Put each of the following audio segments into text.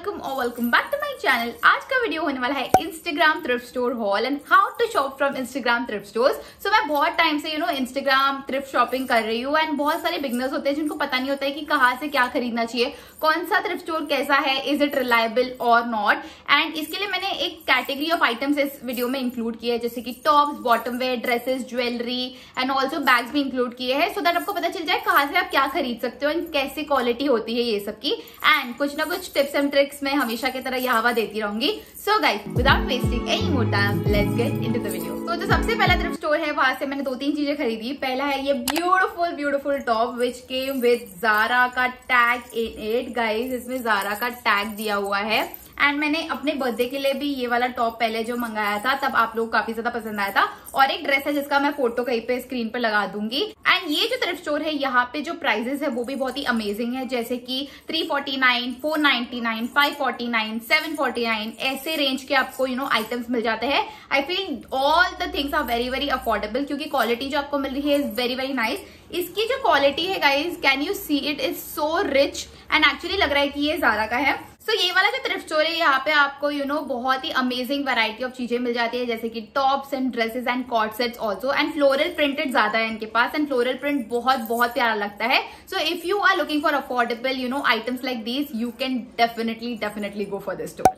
welcome or welcome back to my channel आज का video होने वाला है Instagram thrift store haul and how to shop from Instagram thrift stores so मैं बहुत टाइम से you know Instagram thrift shopping कर रही हूँ एंड बहुत सारे बिगनर्स होते हैं जिनको पता नहीं होता है कि कहाँ से क्या खरीदना चाहिए, कौन सा थ्रिफ्ट स्टोर कैसा है इज़ इट रिलायबल और नॉट एंड इसके लिए मैंने एक कैटेगरी ऑफ़ आइटम्स इस वीडियो में इंक्लूड किया है, जैसे कि tops bottom wear dresses jewellery and also bags भी इंक्लूड किए हैं सो दैट आपको पता चल जाए कहाँ से आप क्या खरीद सकते हो एंड कैसी क्वालिटी होती है ये सब की. एंड कुछ ना कुछ टिप्स एंड ट्रिक्स मैं हमेशा की तरह यहाँ देती रहूँगी। So guys without wasting any more time let's get into the video तो जो सबसे पहला थ्रिफ्ट स्टोर है, वहाँ से मैंने दो तीन चीज़ें खरीदी। पहला है ये beautiful beautiful top which came with Zara का टैग इन एट गाइस इसमें जारा का टैग दिया हुआ है। एंड मैंने अपने बर्थडे के लिए भी ये वाला टॉप पहले जो मंगाया था तब आप लोग काफ़ी ज़्यादा पसंद आया था। और एक ड्रेस है जिसका मैं फ़ोटो कहीं पे स्क्रीन पर लगा दूँगी। एंड ये जो थ्रिफ्ट स्टोर है यहाँ पे जो प्राइजेस है वो भी बहुत ही अमेजिंग है। जैसे कि 349, 499, 549, 749 ऐसे रेंज के आपको यू नो आइटम्स मिल जाते हैं। I feel all the things are very very affordable क्योंकि क्वालिटी जो आपको मिल रही है इज़ वेरी वेरी नाइस इसकी जो क्वालिटी है guys can you see it is so rich and actually लग रहा है कि ये ज़्यादा का है। सो so, ये वाला जो है यहाँ पे आपको यू you नो know, बहुत ही अमेजिंग वैरायटी ऑफ़ चीज़ें मिल जाती है जैसे कि tops and dresses and co-ord sets also and floral printed ज़्यादा है इनके पास एंड फ्लोरल प्रिंट बहुत बहुत प्यारा लगता है. So if you are looking for affordable you know items like these you can definitely definitely go for this store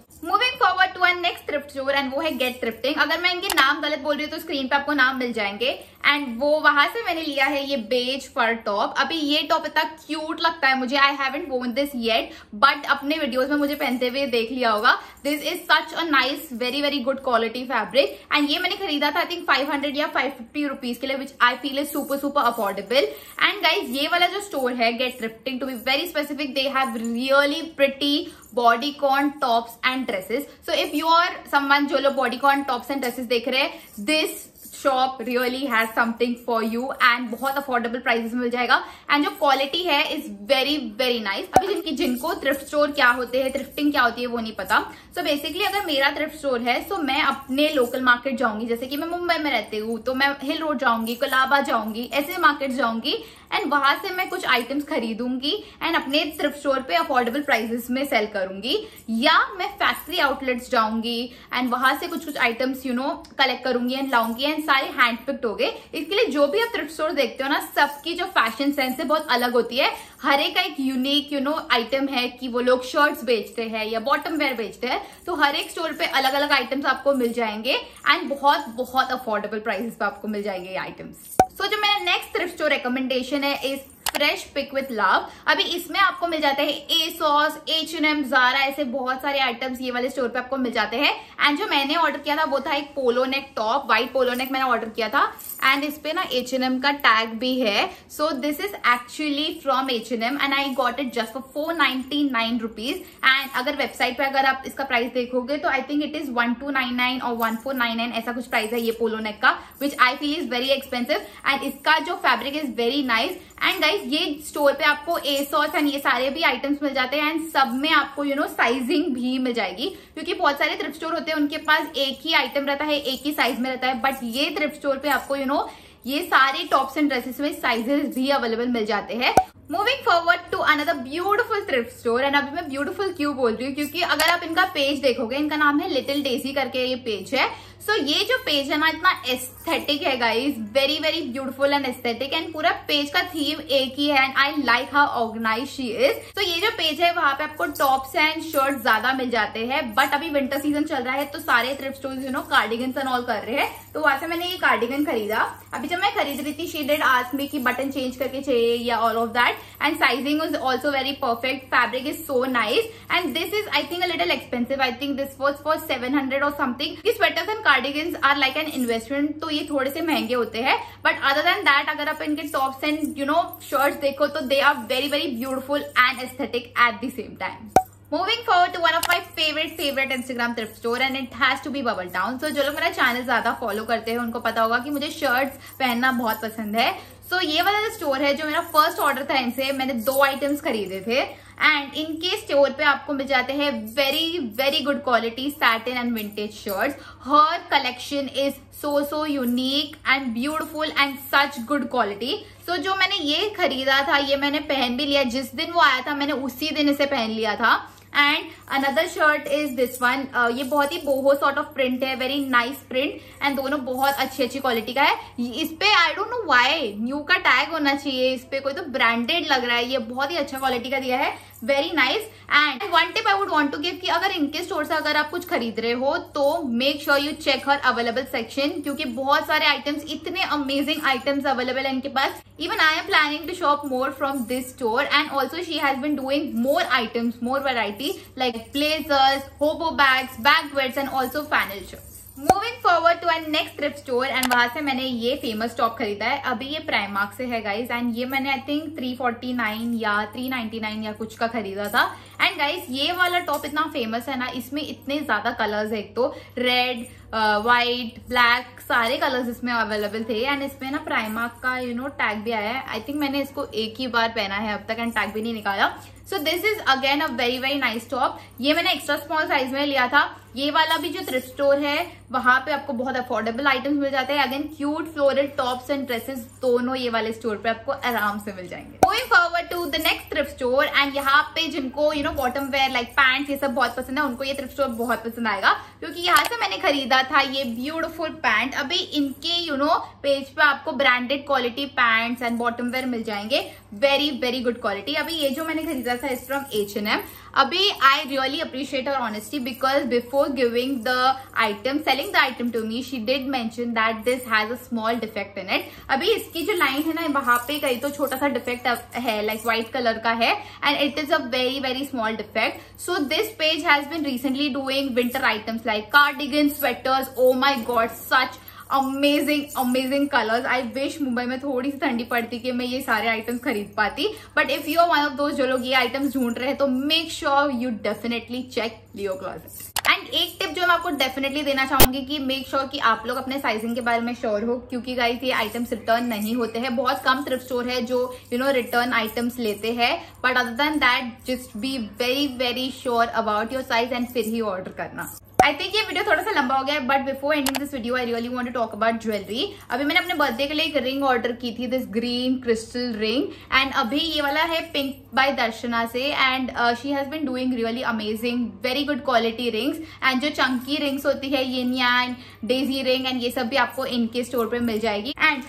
forward next thrift store and वो है गेट थ्रिफ्टिंग अगर मैं इनके नाम गलत बोल रही हूँ तो स्क्रीन पे आपको नाम मिल जाएँगे. एंड वो वहाँ से मैंने लिया है ये बेज फर टॉप अभी ये टॉप इतना क्यूट लगता है मुझे. I haven't worn this yet but अपने वीडियोस में मुझे पहनते हुए देख लिया होगा. This is such a nice very very good quality fabric and ये मैंने खरीदा था आई थिंक 500 या 550 रुपीज़ के लिए which I feel is super super affordable and guys ये वाला जो स्टोर है get thrifting to be very specific they have really pretty bodycon tops and dresses so if you are someone जो लोग bodycon tops and dresses देख रहे हैं this shop really has something for you and बहुत affordable prices मिल जाएगा. And जो quality है इज़ वेरी वेरी नाइस अभी जिनकी, जिनको थ्रिफ्ट स्टोर क्या होते हैं थ्रिफ्टिंग क्या होती है वो नहीं पता. सो so बेसिकली अगर मेरा थ्रिफ्ट स्टोर है सो so मैं अपने लोकल मार्केट जाऊँगी. जैसे कि मैं मुंबई में रहती हूँ तो मैं हिल रोड जाऊँगी, कोलाबा जाऊँगी, ऐसे मार्केट जाऊँगी. एंड वहाँ से मैं कुछ आइटम्स खरीदूँगी एंड अपने थ्रिफ्ट स्टोर पे अफोर्डेबल प्राइसेस में सेल करूँगी। या मैं फैक्ट्री आउटलेट्स जाऊँगी एंड वहाँ से कुछ कुछ आइटम्स यू नो कलेक्ट करूँगी एंड लाऊँगी एंड सारे हैंड पिक्ड हो गए। इसके लिए जो भी आप थ्रिफ्ट स्टोर देखते हो ना, सबकी जो फ़ैशन सेंस है बहुत अलग होती है। हर एक का एक यूनिक यू नो आइटम है कि वो लोग शर्ट्स बेचते हैं या बॉटम वेयर बेचते हैं। तो हर एक स्टोर पे अलग अलग आइटम्स आपको मिल जाएँगे एंड बहुत बहुत अफोर्डेबल प्राइसेस पे आपको मिल जाएँगे ये आइटम्स सो so, जो मेरा नेक्स्ट थ्रिफ्ट स्टोर रिकमेंडेशन है इस फ्रेश पिक विथ लव। अभी इसमें आपको मिल जाते हैं ASOS H and M Zara ऐसे बहुत सारे आइटम्स ये वाले स्टोर पे आपको मिल जाते हैं। एंड जो मैंने ऑर्डर किया था वो था एक polo neck top white polo neck मैंने ऑर्डर किया था। एंड इस पे ना एच एन एम का टैग भी है। So this is actually from H and M and I got it just for four ninety nine rupees and अगर वेबसाइट पे अगर आप इसका प्राइस देखोगे तो I think it is one two nine nine और वन फोर नाइन नाइन ऐसा कुछ प्राइस है ये पोलो नेक का which I feel is very expensive and इसका जो fabric is very nice and guys ये स्टोर पे आपको ए सॉस एंड ये सारे भी आइटम्स मिल जाते हैं एंड सब में आपको यू नो साइजिंग भी मिल जाएगी। क्योंकि बहुत सारे थ्रिफ्ट स्टोर होते हैं उनके पास एक ही आइटम रहता है एक ही साइज़ में रहता है। बट ये थ्रिफ्ट स्टोर पे आपको यू you नो know, ये सारे टॉप्स एंड ड्रेसेस में साइजेस भी अवेलेबल मिल जाते हैं। Moving forward to another beautiful thrift store and अभी मैं ब्यूटीफुल क्यों बोल रही हूँ? क्योंकि अगर आप इनका पेज देखोगे इनका नाम है लिटिल डेजी करके ये पेज है। सो so, ये जो पेज है ना इतना एस्थेटिक है guys very very beautiful and aesthetic and पूरा पेज का थीम एक ही है and I like how organise she is तो ये जो पेज है वहाँ पे आपको टॉप्स एंड शर्ट ज़्यादा मिल जाते हैं बट अभी विंटर सीज़न चल रहा है तो सारे thrift store you know cardigan and all कर रहे हैं। तो वहाँ से मैंने ये कार्डिगन खरीदा। अभी जब मैं खरीद रही थी शी डेड आस्क मी की बटन चेंज करके चाहिए या all of that and sizing is also very perfect fabric is so nice and this is I think a little expensive I think this was for seven hundred और something sweaters and cardigan are like an investment तो ये थोड़े से महँगे होते हैं. But other than that अगर आप इनके tops and you know shirts देखो तो they are very very beautiful and aesthetic at the same time Moving forward to one of my favourite favourite Instagram thrift store and it has to be Bubble Town so जो लोग मेरा channel ज़्यादा follow करते हैं उनको पता होगा कि मुझे शर्ट्स पहनना बहुत पसंद है। सो so, ये वाला जो स्टोर है जो मेरा फ़र्स्ट ऑर्डर था इनसे मैंने दो आइटम्स खरीदे थे। एंड इनके स्टोर पे आपको मिल जाते हैं very very good quality satin and vintage shirts her collection is so so unique and beautiful and such good quality so जो मैंने ये खरीदा था ये मैंने पहन भी लिया। जिस दिन वो आया था मैंने उसी दिन इसे पहन लिया था। And another shirt is this one ये बहुत ही बोहो सॉर्ट ऑफ़ प्रिंट है वेरी नाइस प्रिंट एंड दोनों बहुत अच्छी अच्छी क्वालिटी का है. इस पे I don't know why new का टैग होना चाहिए. इस पे कोई तो ब्रांडेड लग रहा है. ये बहुत ही अच्छा क्वालिटी का दिया है. Very nice and one tip I would want to give कि अगर इनके स्टोर से अगर आप कुछ खरीद रहे हो तो मेक श्योर यू चेक हर अवेलेबल सेक्शन क्योंकि बहुत सारे आइटम्स इतने अमेजिंग आइटम्स अवेलेबल है इनके पास. Even I am planning to shop more from this store and also she has been doing more items more variety like blazers hobo bags bag vests and also flannel shirt moving forward to an next thrift store and वहाँ से मैंने ये famous top खरीदा है। अभी ये Primark से है गाइज़ एंड ये मैंने आई थिंक 349 या 399 या कुछ का खरीदा था। एंड गाइज़ ये वाला टॉप इतना फ़ेमस है ना, इसमें इतने ज़्यादा कलर्स है। एक तो रेड व्हाइट ब्लैक सारे कलर्स इसमें अवेलेबल थे। एंड इसमें ना प्राइमार्क का यू नो टैग भी आया है। आई थिंक मैंने इसको एक ही बार पहना है, अब तक एंड टैग भी नहीं निकाला। So this is again a very very nice top ये मैंने एक्स्ट्रा स्मॉल साइज़ में लिया था। ये वाला भी जो थ्रिफ्ट स्टोर है, वहाँ पे आपको बहुत अफोर्डेबल आइटम्स मिल जाते हैं। Again cute floral tops and dresses दोनों ये वाले स्टोर पे आपको आराम से मिल जाएँगे। Going forward to the next thrift store and यहाँ पे जिनको you know bottom wear like pant ये सब बहुत पसंद है, उनको ये थ्रिफ्ट स्टोर बहुत पसंद आएगा। क्योंकि यहाँ से मैंने खरीदा था ये ब्यूटिफुल पैंट अभी इनके यू नो पेज पे आपको branded quality pants and bottom wear मिल जाएँगे। वेरी वेरी गुड क्वालिटी अभी ये जो मैंने खरीदा था इस फ्रॉम एच एन एम अभी I really appreciate her honesty because before giving the item selling the item to me she did mention that this has a small defect in it अभी इसकी जो लाइन है ना, वहाँ पे कहीं तो छोटा सा डिफेक्ट है लाइक like व्हाइट कलर का है and it is a very very small defect so this page has been recently doing winter items like cardigan sweaters oh my god such amazing amazing colours I wish Mumbai में थोड़ी सी ठंडी पड़ती कि मैं ये सारे आइटम्स खरीद पाती. But if you one of दोस्त जो लोग ये आइटम्स ढूंढ रहे हैं तो make sure you definitely check Leo closet and एक टिप जो मैं आपको डेफिनेटली देना चाहूँगी कि मेक श्योर sure कि आप लोग अपने साइजिंग के बारे में श्योर हो, क्योंकि गाइस ये आइटम्स रिटर्न नहीं होते हैं. बहुत कम थ्रिफ्ट स्टोर है जो यू नो रिटर्न आइटम्स लेते हैं. But other than that just be very very sure about your size and फिर ही ऑर्डर करना. आई थिंक ये वीडियो थोड़ा सा लंबा हो गया है but before ending this video I really want to talk about jewellery अभी मैंने अपने बर्थडे के लिए एक रिंग ऑर्डर की थी this green crystal ring and अभी ये वाला है पिंक बाय दर्शना से and she has been doing really amazing very good quality rings and जो चंकी रिंग्स होती है यान डेजी रिंग एंड ये सब भी आपको इनके स्टोर पे मिल जाएगी. And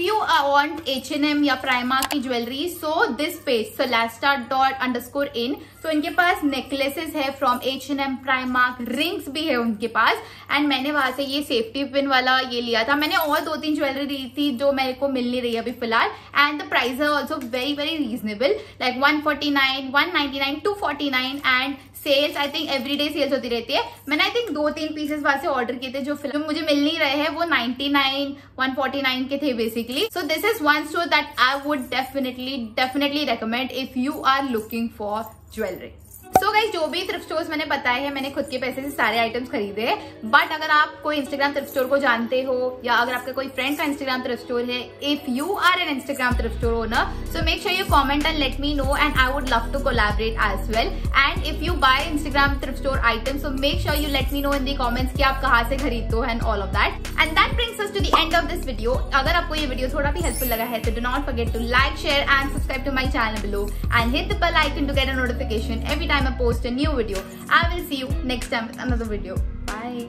you want H and M या प्राइमा की jewellery so this page Solasta dot underscore in so इनके पास नेकलेसेस है from H and M Primark rings भी है उनके पास. एंड मैंने वहाँ से ये सेफ्टी पिन वाला ये लिया था. मैंने और दो तीन ज्वेलरी ली थी जो मेरे को मिल नहीं रही अभी फ़िलहाल. एंड द प्राइस है also very very reasonable like one forty nine one ninety nine two forty nine and sales I think every day sales होती रहती है। मैंने आई थिंक दो तीन पीसेस वहाँ से ऑर्डर किए थे जो फ़िल्म मुझे मिल नहीं रहे हैं, वो 99 149 के थे basically so this is one store that I would definitely definitely recommend if you are looking for jewellery so guys जो भी थ्रिफ्ट स्टोर्स मैंने बताए हैं, मैंने खुद के पैसे से सारे आइटम्स खरीदे हैं। बट अगर आप कोई इंस्टाग्राम थ्रिफ्ट स्टोर को जानते हो, या अगर आपका कोई फ्रेंड का इंस्टाग्राम थ्रिफ्ट स्टोर है if you are an Instagram thrift store owner so make sure you comment and let me know and I would love to collaborate as well and if you buy Instagram thrift store item so make sure you let me know in the comments कि आप कहाँ से खरीदते हो and all of that and that brings us to the end of this video अगर आपको ये video थोड़ा भी हेल्पफुल लगा है तो do not forget to like share and subscribe to my channel below and hit the bell icon to get a notification time I post a new video. I will see you next time with another video. Bye.